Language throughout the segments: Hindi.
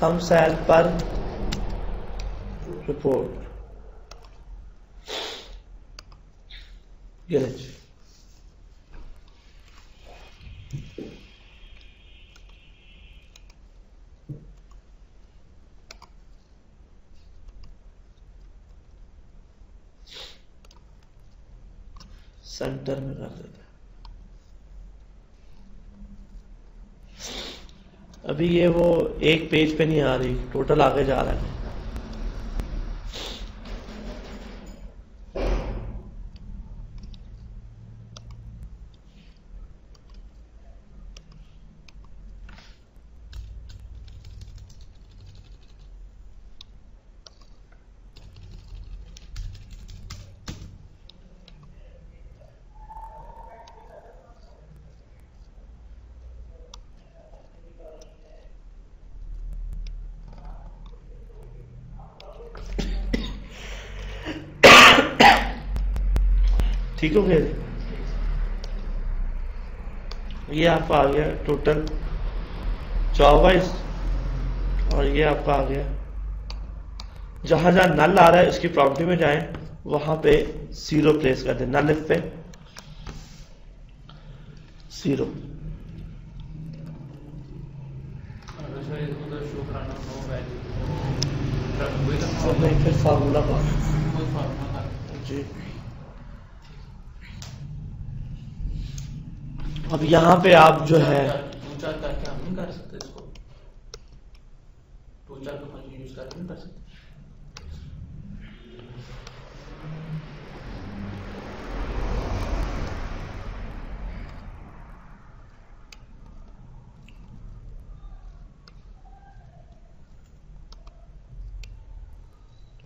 सम सेल पर रिपोर्ट ये सेंटर में कर देते अभी ये वो एक पेज पे नहीं आ रही टोटल आगे जा रहा है। ठीक हो गया ये आपका आ गया टोटल चौबीस और ये आपका आ गया। जहाँ जहाँ नल आ रहा है उसकी प्रॉपर्टी में जाएँ वहाँ पे ज़ीरो प्लेस कर दें। नल पे। ज़ीरो नहीं फिर फार्मूला जी। अब यहाँ पे आप जो है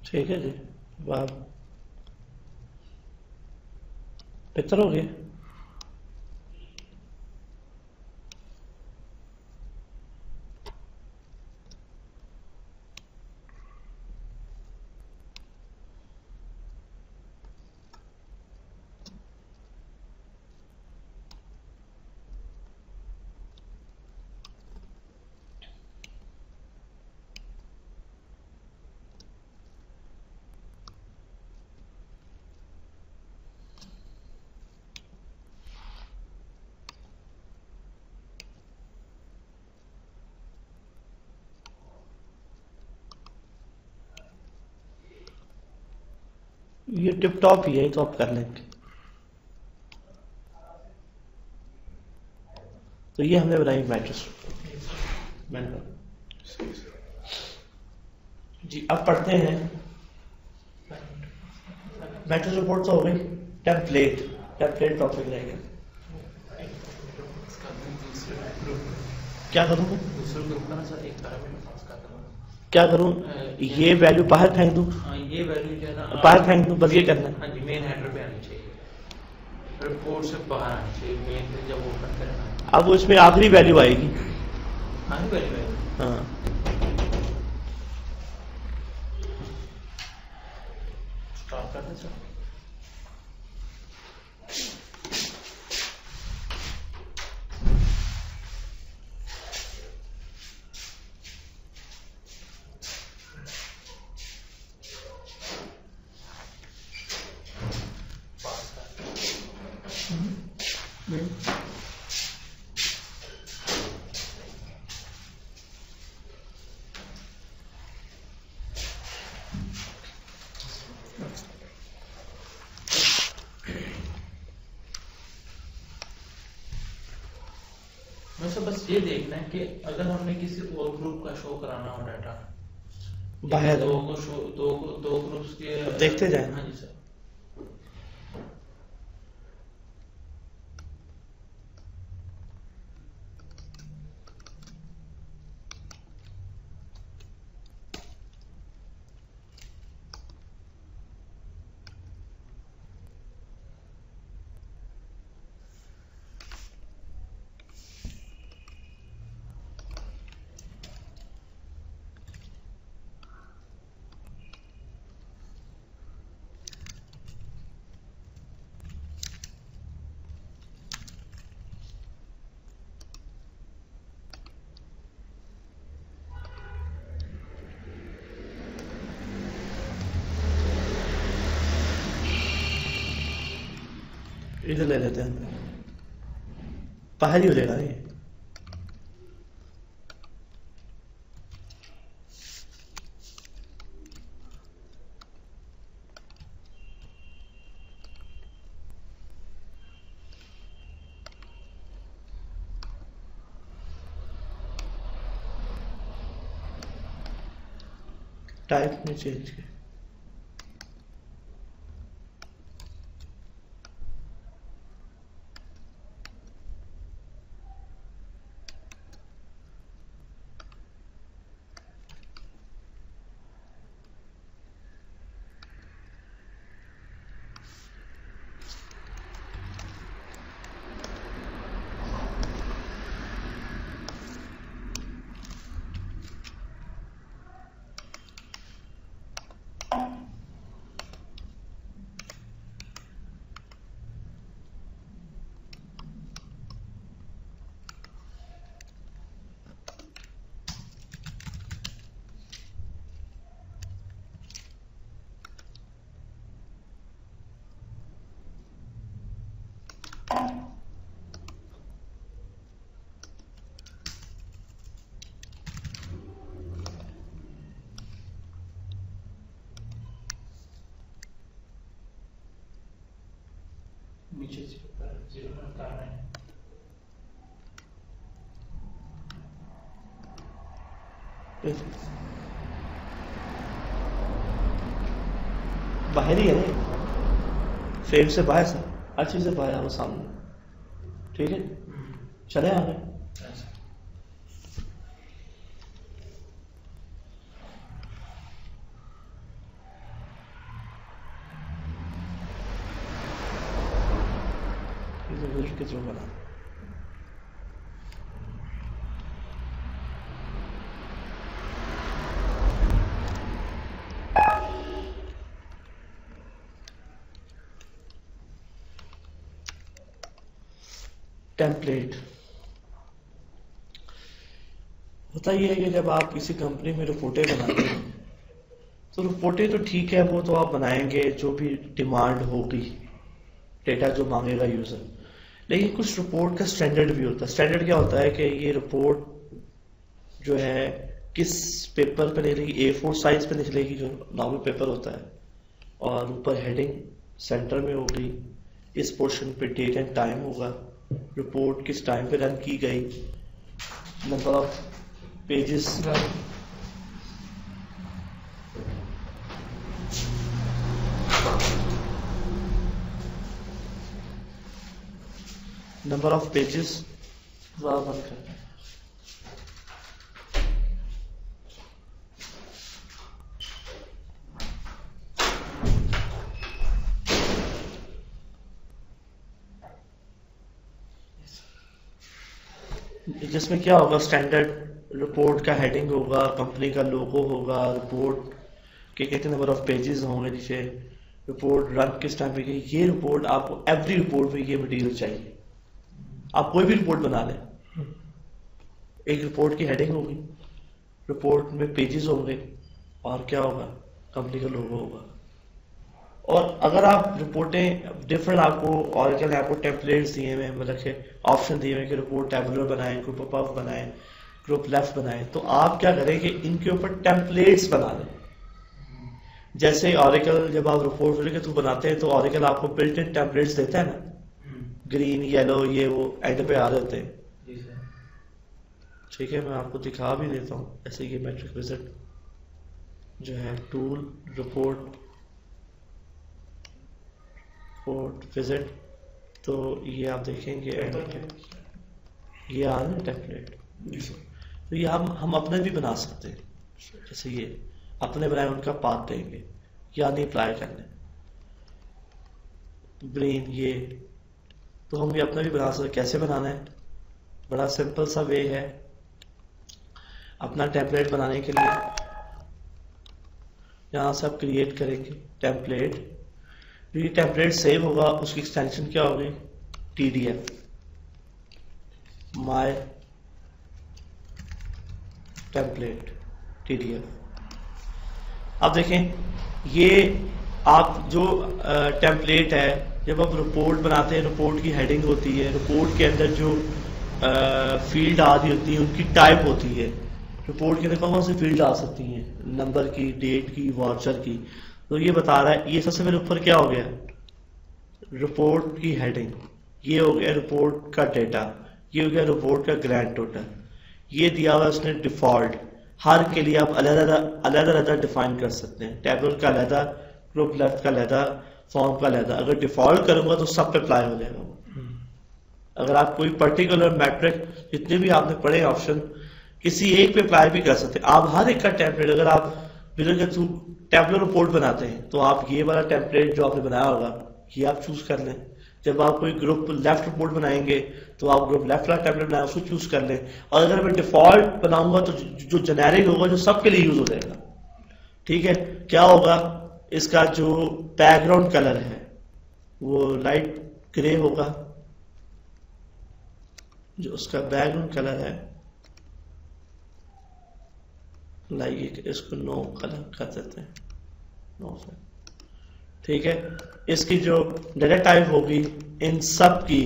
ठीक है जी वाह बेहतर हो गया? ये टिप टॉप ही है तो आप कर लेंगे तो ये हमने बनाई मैट्रिक्स जी, अब पढ़ते हैं। मैट्रिक्स रिपोर्ट तो हो गई। टेम्पलेट टेम्पलेट टॉपिक रहेगा। क्या करूँ? क्या करूँ? ये वैल्यू बाहर फेंक? दूँ हाँ ये वैल्यू जो है ना बाहर फेंक दूँ बस ये करना। है जी मेन हेडर पे आनी चाहिए। रिपोर्ट से बाहर आनी चाहिए मेन जब ओपन करना अब उसमें आखिरी वैल्यू आएगी। आखिरी वैल्यू है हाँ। वैसे बस ये देखना है कि अगर हमने किसी और ग्रुप का शो कराना हो डाटा बाहर। दो को शो दो दो ग्रुप्स के देखते जाए। हाँ जी सर। इधर ले लेते हैं। ही हो जाएगा ये। टाइप में चेंज किया। नीचे ज़ीरो पॉइंट कहाँ है। बाहर ही है ना? फ्रेम से बाहर सर हर चीज़ से बाहर है वो सामने। ठीक है? चले आगे। के थ्रू बना। टेम्पलेट होता यह है कि जब आप किसी कंपनी में रिपोर्टें बनाते हैं तो रिपोर्टें तो ठीक है, वो तो आप बनाएँगे, जो भी डिमांड होगी डेटा जो मांगेगा यूज़र लेकिन कुछ रिपोर्ट का स्टैंडर्ड भी होता है। स्टैंडर्ड क्या होता है कि ये रिपोर्ट जो है, किस पेपर पे निकलेगी ए फोर साइज़ पे निकलेगी जो नॉर्मल पेपर होता है। और ऊपर हेडिंग सेंटर में होगी। इस पोर्शन पे डेट एंड टाइम होगा। रिपोर्ट किस टाइम पे रन की गई? Number of pages number of pages बंद कर जिसमें क्या होगा स्टैंडर्ड रिपोर्ट का हेडिंग होगा कंपनी का लोगो होगा रिपोर्ट के कितने नंबर ऑफ़ पेजेस होंगे नीचे रिपोर्ट रन किस टाइम पे, ये रिपोर्ट आपको एवरी रिपोर्ट में ये मटेरियल चाहिए। आप कोई भी रिपोर्ट बना लें। एक रिपोर्ट की हेडिंग होगी। रिपोर्ट में पेजेस होंगे और क्या होगा? कंपनी का लोगो होगा। और अगर आप रिपोर्टें डिफरेंट आपको ऑरिकल ने आपको टेम्पलेट्स दिए हुए मतलब के ऑप्शन दिए हुए कि रिपोर्ट टेबुलर बनाएँ ग्रुप पफ बनाएँ ग्रुप लेफ़्ट बनाएँ तो आप क्या करें कि इनके ऊपर टेम्पलेट्स बना लें। जैसे ऑरिकल जब आप रिपोर्ट के थ्रू बनाते हैं तो ऑरिकल आपको बिल्ट इन टेम्पलेट्स देता है ना? ग्रीन येलो ये वो एंड पे आ होते हैं। ठीक है मैं आपको दिखा भी देता हूँ ऐसे ये मैट्रिक विज़िट जो है टूल रिपोर्ट रिपोर्ट विज़िट तो ये आप देखेंगे एंड पे ये आ रहा है टेम्पलेट तो ये हम हम अपने भी बना सकते हैं। जैसे ये अपने बनाए उनका पाथ देंगे या नहीं अप्लाई करने। ग्रीन ये तो हम भी अपना भी बना सकते कैसे बनाना है? बड़ा सिंपल सा वे है अपना टेम्पलेट बनाने के लिए। यहाँ से आप क्रिएट करेंगे टेम्पलेट जो ये टेम्पलेट सेव होगा, उसकी एक्सटेंशन क्या होगी? T D F my template T D F अब देखें, ये आप जो टेम्पलेट है जब आप रिपोर्ट बनाते हैं रिपोर्ट की हेडिंग होती है रिपोर्ट के अंदर जो फ़ील्ड आ रही होती है, उनकी टाइप होती है। रिपोर्ट के अंदर कौन सी फ़ील्ड आ सकती हैं? नंबर की डेट की वाचर की। तो ये बता रहा है, ये सबसे पहले ऊपर क्या हो गया? रिपोर्ट की हेडिंग ये हो गया रिपोर्ट का डेटा ये हो गया रिपोर्ट का ग्रैंड टोटल ये दिया हुआ उसने डिफ़ॉल्ट हर के लिए आप अलग अलग अलग डिफाइन कर सकते हैं। टेबल का अलहदा ग्रुप लेफ़्ट का अलहदा फॉर्म का अलहदा अगर डिफ़ॉल्ट करूँगा तो सब पे अप्लाई हो जाएगा अगर आप कोई पर्टिकुलर मैट्रिक जितने भी आपने पढ़े ऑप्शन किसी एक पे अप्लाई भी कर सकते हैं। आप हर एक का टेम्पलेट अगर आप बिना के थ्रू टेबलर रिपोर्ट बनाते हैं तो आप ये वाला टेम्पलेट जो आपने बनाया होगा ये आप चूज़ कर लें। जब आप कोई ग्रुप लेफ़्ट रिपोर्ट बनाएँगे तो आप ग्रुप लेफ़्ट वाला टेम्पलेट बनाए उसको चूज़ कर लें। और अगर मैं डिफ़ॉल्ट बनाऊँगा तो जो जेनेरिक होगा जो सबके लिए यूज़ हो जाएगा। ठीक है? क्या होगा? इसका जो बैकग्राउंड कलर है, वो लाइट ग्रे होगा। जो उसका बैकग्राउंड कलर है लाइक इसको नो कलर कर देते हैं। नो ठीक है? इसकी जो डेटा टाइप होगी, इन सब की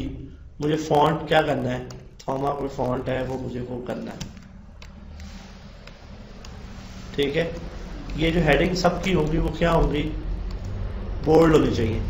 मुझे फॉन्ट क्या करना है? थॉमा कोई फॉन्ट है, वो मुझे वो करना है। ठीक है? ये जो हेडिंग सबकी होगी वो क्या होगी? बोल्ड होनी चाहिए।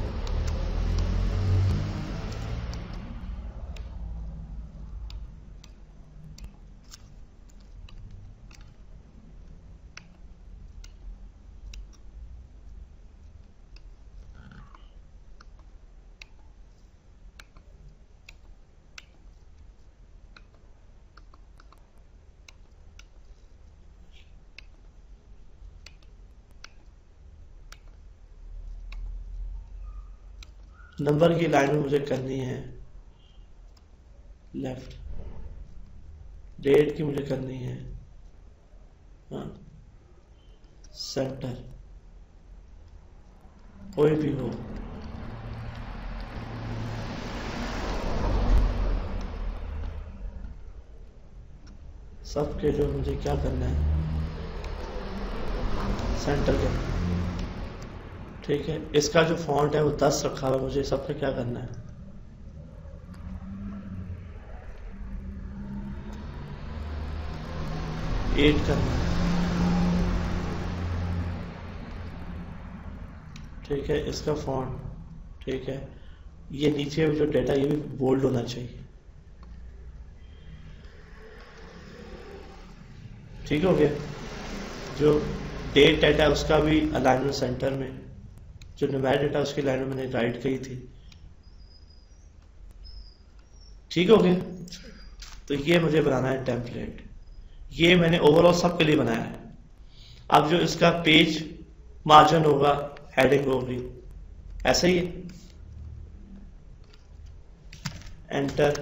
नंबर की लाइन में मुझे करनी है। लेफ़्ट डेट की मुझे करनी है। हाँ। सेंटर कोई भी हो। सबके जो मुझे क्या करना है। सेंटर के। ठीक है? इसका जो फॉन्ट है वो दस रखा हुआ मुझे सब पे क्या करना है? एट करना है। ठीक है, इसका फॉन्ट ठीक है। ये नीचे जो डेटा ये भी बोल्ड होना चाहिए। ठीक हो गया? जो डेट डेटा उसका भी अलाइनमेंट सेंटर में। जो नुमाइर डेटा उसकी लाइन में मैंने राइट कही थी। ठीक हो गया? तो ये मुझे बनाना है टेम्पलेट ये मैंने ओवरऑल सबके लिए बनाया है। अब जो इसका पेज मार्जिन होगा हेडिंग होगी, ऐसे ही है। Enter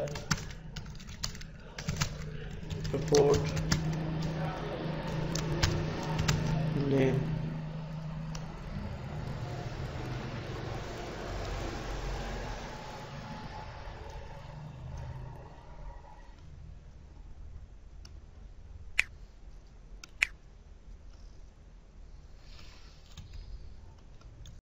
report name